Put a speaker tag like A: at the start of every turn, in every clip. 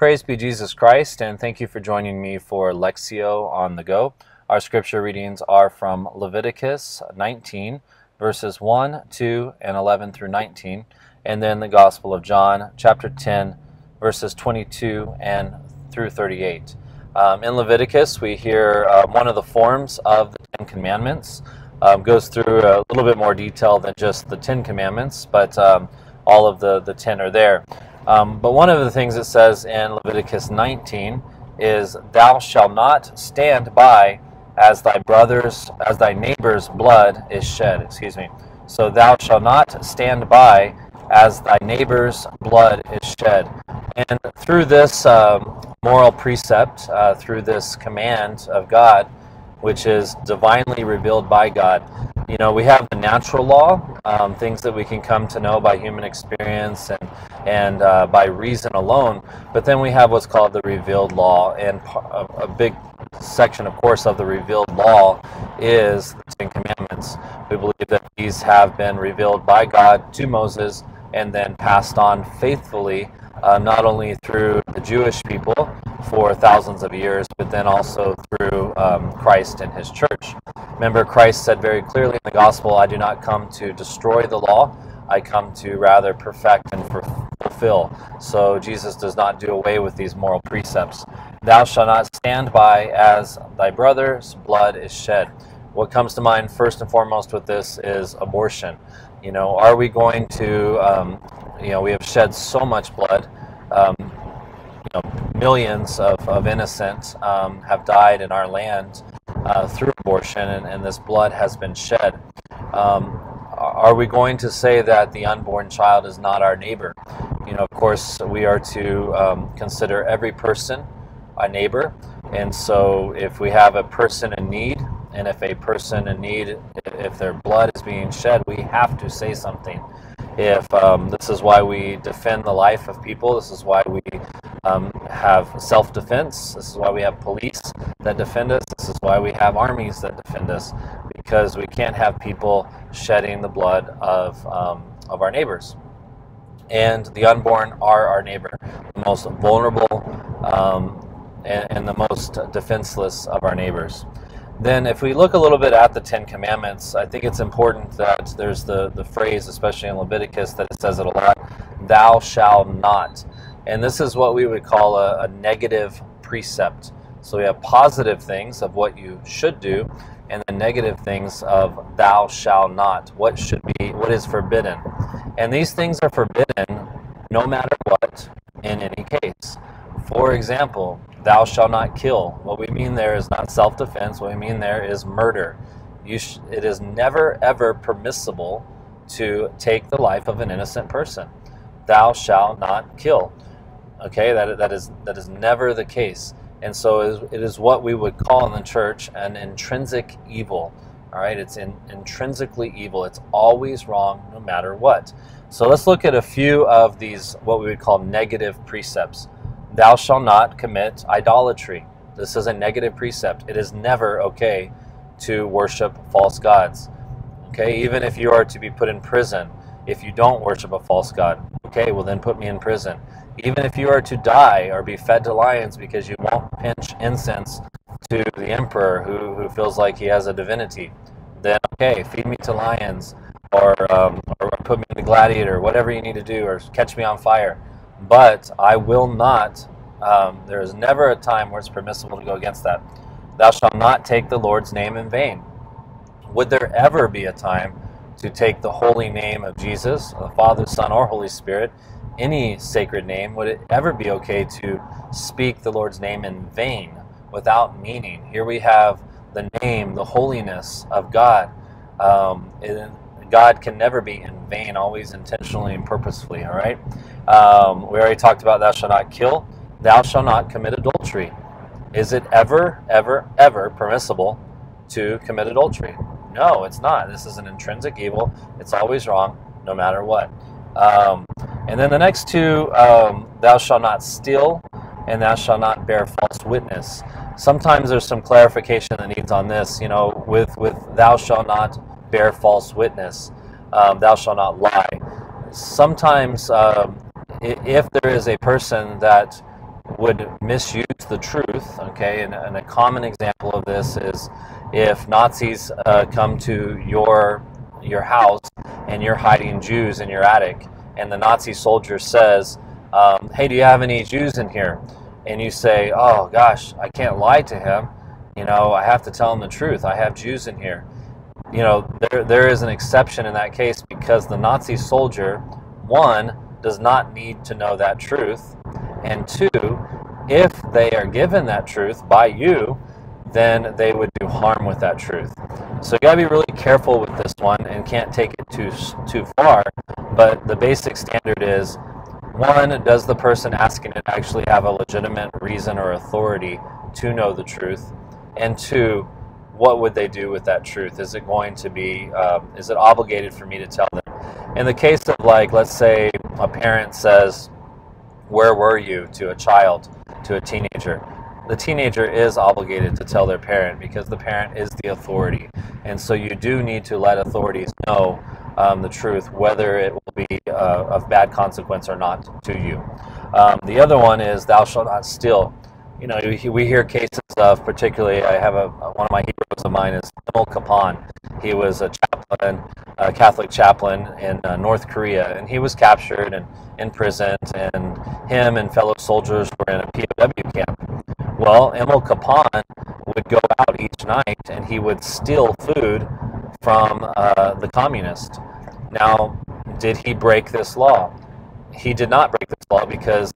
A: Praise be Jesus Christ, and thank you for joining me for Lectio on the Go. Our scripture readings are from Leviticus 19, verses 1, 2, and 11 through 19, and then the Gospel of John, chapter 10, verses 22 and through 38. Um, in Leviticus, we hear uh, one of the forms of the Ten Commandments. Um, goes through a little bit more detail than just the Ten Commandments, but um, all of the, the ten are there. Um, but one of the things it says in Leviticus 19 is, "Thou shalt not stand by as thy brother's, as thy neighbor's blood is shed." Excuse me. So thou shalt not stand by as thy neighbor's blood is shed. And through this um, moral precept, uh, through this command of God, which is divinely revealed by God, you know, we have the natural law, um, things that we can come to know by human experience and and uh, by reason alone. But then we have what's called the revealed law, and a, big section, of course, of the revealed law is the Ten Commandments. We believe that these have been revealed by God to Moses and then passed on faithfully, uh, not only through the Jewish people for thousands of years, but then also through um, Christ and his church. Remember, Christ said very clearly in the gospel, I do not come to destroy the law, I come to rather perfect and fulfill. So Jesus does not do away with these moral precepts. Thou shalt not stand by as thy brother's blood is shed. What comes to mind first and foremost with this is abortion. You know, are we going to, um, you know, we have shed so much blood. Um, you know, millions of, of innocent um, have died in our land uh, through abortion, and, and, this blood has been shed. Um, are we going to say that the unborn child is not our neighbor? You know, of course, we are to um, consider every person a neighbor. And so, if we have a person in need, and if a person in need, if their blood is being shed, we have to say something. If um, this is why we defend the life of people, this is why we um, have self defense, this is why we have police that defend us, this is why we have armies that defend us, because we can't have people shedding the blood of, um, of our neighbors. And the unborn are our neighbor, the most vulnerable um, and, and the most defenseless of our neighbors then if we look a little bit at the Ten Commandments, I think it's important that there's the, the phrase, especially in Leviticus, that it says it a lot, thou shalt not. And this is what we would call a, a negative precept. So we have positive things of what you should do, and the negative things of thou shalt not, what should be, what is forbidden. And these things are forbidden no matter what, in any case. For example, thou shalt not kill. What we mean there is not self defense, what we mean there is murder. Sh- it is never ever permissible to take the life of an innocent person. Thou shalt not kill. Okay, that, that, is, that is never the case. And so it is, it is what we would call in the church an intrinsic evil. All right, it's in, intrinsically evil. It's always wrong no matter what. So let's look at a few of these, what we would call negative precepts. Thou shalt not commit idolatry. This is a negative precept. It is never okay to worship false gods. Okay, even if you are to be put in prison, if you don't worship a false god, okay, well then put me in prison. Even if you are to die or be fed to lions because you won't pinch incense to the emperor who, who feels like he has a divinity, then okay, feed me to lions or, um, or put me in the gladiator, whatever you need to do, or catch me on fire but I will not. Um, there is never a time where it's permissible to go against that. Thou shalt not take the Lord's name in vain. Would there ever be a time to take the holy name of Jesus, the Father, Son, or Holy Spirit, any sacred name? Would it ever be okay to speak the Lord's name in vain without meaning? Here we have the name, the holiness of God. Um, God can never be in vain, always intentionally and purposefully, all right? Um, we already talked about thou shalt not kill, thou shalt not commit adultery. Is it ever, ever, ever permissible to commit adultery? No, it's not. This is an intrinsic evil. It's always wrong, no matter what. Um, and then the next two, um, thou shalt not steal, and thou shalt not bear false witness. Sometimes there's some clarification that needs on this. You know, with with thou shalt not bear false witness. Um, thou shalt not lie. Sometimes, um, if there is a person that would misuse the truth. Okay, and, and a common example of this is if Nazis uh, come to your your house and you're hiding Jews in your attic, and the Nazi soldier says, um, "Hey, do you have any Jews in here?" and you say, "Oh gosh, I can't lie to him. You know, I have to tell him the truth. I have Jews in here." You know, there there is an exception in that case because the Nazi soldier, one, does not need to know that truth, and two, if they are given that truth by you, then they would do harm with that truth. So you got to be really careful with this one and can't take it too too far. But the basic standard is one, does the person asking it actually have a legitimate reason or authority to know the truth? And two, what would they do with that truth? Is it going to be, um, is it obligated for me to tell them? In the case of, like, let's say a parent says, Where were you to a child, to a teenager? The teenager is obligated to tell their parent because the parent is the authority. And so you do need to let authorities know um, the truth, whether it will be uh, of bad consequence or not to you. Um, the other one is thou shalt not steal. You know, we hear cases of, particularly, I have a one of my heroes of mine is Emil Kapaun. He was a chaplain, a Catholic chaplain in uh, North Korea, and he was captured and imprisoned, and him and fellow soldiers were in a POW camp. Well, Emil Kapaun would go out each night and he would steal food from uh, the communists. Now, did he break this law? He did not break this law because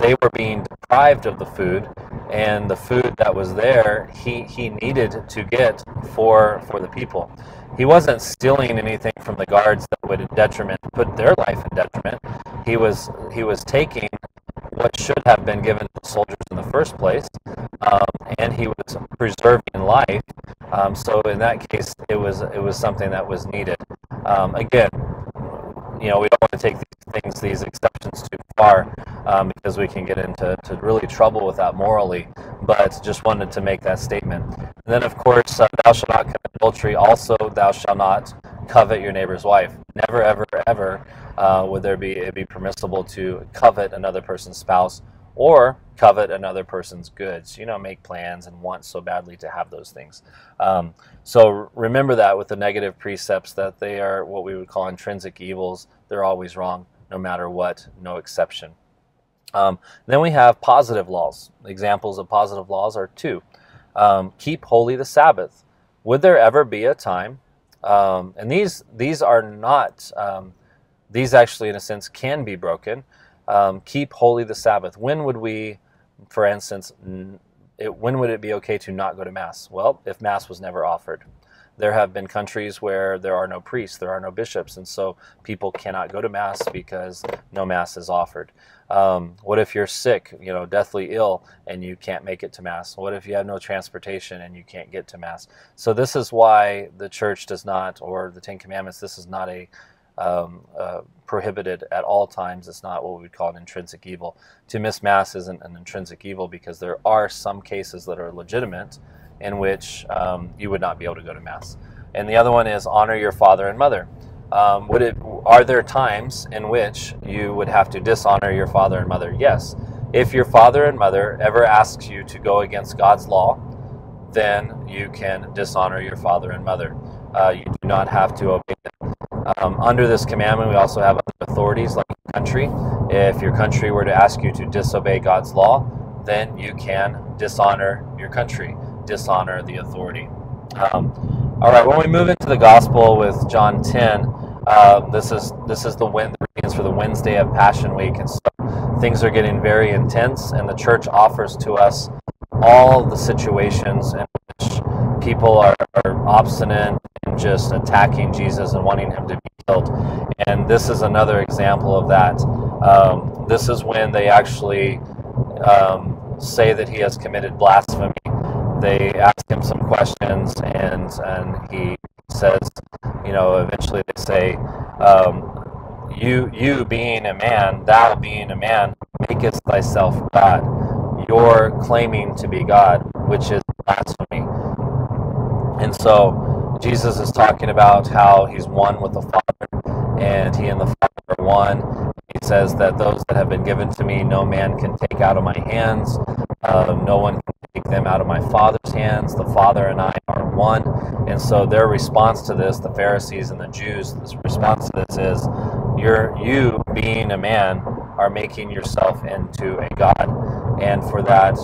A: they were being deprived of the food, and the food that was there, he, he needed to get for for the people. He wasn't stealing anything from the guards that would detriment put their life in detriment. He was he was taking what should have been given to the soldiers in the first place, um, and he was preserving life. Um, so in that case, it was it was something that was needed. Um, again, you know, we don't want to take these things, these exceptions too far, um, because we can get into to really trouble with that morally. But just wanted to make that statement. And then, of course, uh, thou shalt not commit adultery. Also, thou shalt not covet your neighbor's wife. Never, ever, ever uh, would there be it be permissible to covet another person's spouse or covet another person's goods. You know, make plans and want so badly to have those things. Um, so remember that with the negative precepts that they are what we would call intrinsic evils. They're always wrong, no matter what, no exception. Um, then we have positive laws. Examples of positive laws are two. Um, keep holy the Sabbath. Would there ever be a time? Um, and these these are not. Um, these actually, in a sense, can be broken um, keep holy the Sabbath. When would we, for instance, it, when would it be okay to not go to Mass? Well, if Mass was never offered. There have been countries where there are no priests, there are no bishops, and so people cannot go to Mass because no Mass is offered. Um, what if you're sick, you know, deathly ill, and you can't make it to Mass? What if you have no transportation and you can't get to Mass? So, this is why the church does not, or the Ten Commandments, this is not a um, uh, prohibited at all times. It's not what we would call an intrinsic evil. To miss Mass isn't an intrinsic evil because there are some cases that are legitimate in which um, you would not be able to go to Mass. And the other one is honor your father and mother. Um, would it? Are there times in which you would have to dishonor your father and mother? Yes. If your father and mother ever asks you to go against God's law, then you can dishonor your father and mother. Uh, you do not have to obey them. Um, under this commandment, we also have other authorities like your country. If your country were to ask you to disobey God's law, then you can dishonor your country, dishonor the authority. Um, all right, when we move into the gospel with John 10, uh, this is this is the, win- the readings for the Wednesday of Passion Week, and so things are getting very intense, and the church offers to us all the situations in which people are, are obstinate and just attacking Jesus and wanting him to be killed. And this is another example of that. Um, this is when they actually um, say that he has committed blasphemy. They ask him some questions, and and he says, you know, eventually they say, um, "You, you being a man, thou being a man, makest thyself God." You're claiming to be God, which is blasphemy. And so Jesus is talking about how he's one with the Father, and he and the Father are one. He says that those that have been given to me, no man can take out of my hands. Uh, no one can them out of my Father's hands. The Father and I are one. And so their response to this, the Pharisees and the Jews, this response to this is, you're you being a man are making yourself into a god, and for that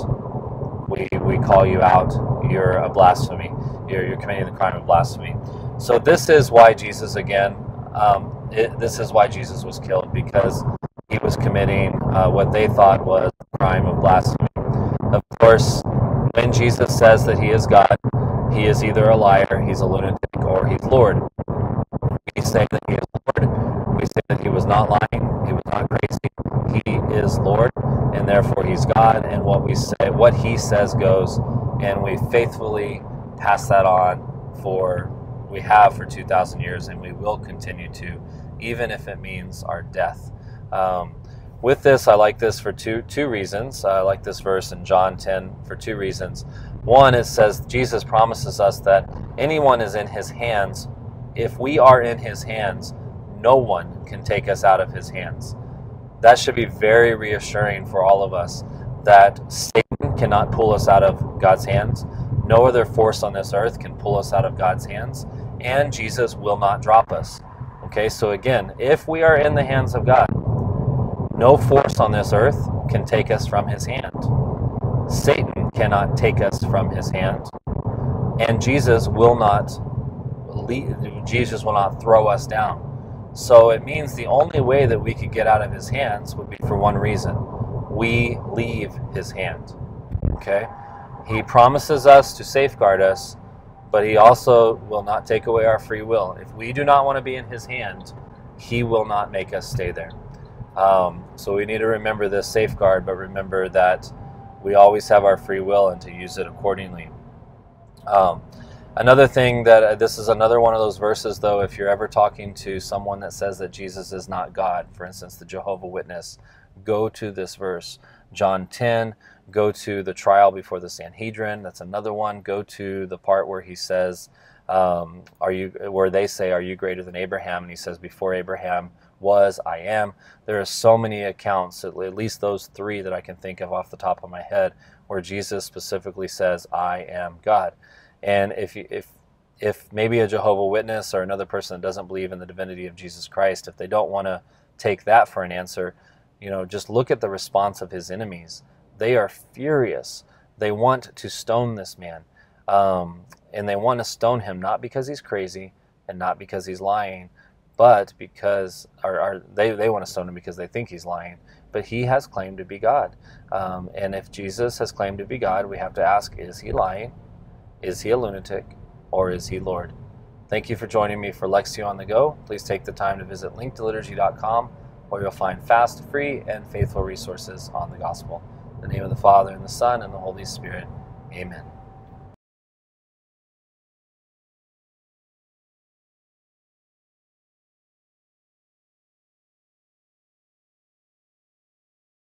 A: we we call you out. You're a blasphemy. You're you're committing the crime of blasphemy. So this is why Jesus again. Um, it, this is why Jesus was killed because he was committing uh, what they thought was a crime of blasphemy. Of course, when Jesus says that he is God, he is either a liar, he's a lunatic, or he's Lord. We say that he is Lord. We say that he was not lying, he was not crazy. He is Lord, and therefore he's God. And what we say, what he says goes, and we faithfully pass that on for we have for 2,000 years, and we will continue to, even if it means our death. Um, with this, I like this for two two reasons. I like this verse in John 10 for two reasons. One, it says Jesus promises us that anyone is in His hands. If we are in His hands, no one can take us out of His hands. That should be very reassuring for all of us that Satan cannot pull us out of God's hands. No other force on this earth can pull us out of God's hands and Jesus will not drop us. Okay, so again, if we are in the hands of God, no force on this earth can take us from his hand. Satan cannot take us from his hand. And Jesus will not Jesus will not throw us down. So it means the only way that we could get out of his hands would be for one reason. We leave his hand. Okay? He promises us to safeguard us but he also will not take away our free will. If we do not want to be in his hand, he will not make us stay there. Um, so we need to remember this safeguard, but remember that we always have our free will and to use it accordingly. Um, another thing that uh, this is another one of those verses, though, if you're ever talking to someone that says that Jesus is not God, for instance, the Jehovah Witness, go to this verse, John 10 Go to the trial before the Sanhedrin. That's another one. Go to the part where he says, um, "Are you?" Where they say, "Are you greater than Abraham?" And he says, "Before Abraham was, I am." There are so many accounts, at least those three that I can think of off the top of my head, where Jesus specifically says, "I am God." And if you, if if maybe a Jehovah Witness or another person that doesn't believe in the divinity of Jesus Christ, if they don't want to take that for an answer, you know, just look at the response of his enemies. They are furious. They want to stone this man. Um, and they want to stone him not because he's crazy and not because he's lying, but because, or, or they, they want to stone him because they think he's lying. But he has claimed to be God. Um, and if Jesus has claimed to be God, we have to ask is he lying? Is he a lunatic? Or is he Lord? Thank you for joining me for Lectio on the Go. Please take the time to visit linktoliturgy.com where you'll find fast, free, and faithful resources on the gospel the name of the Father, and the Son, and the Holy Spirit. Amen.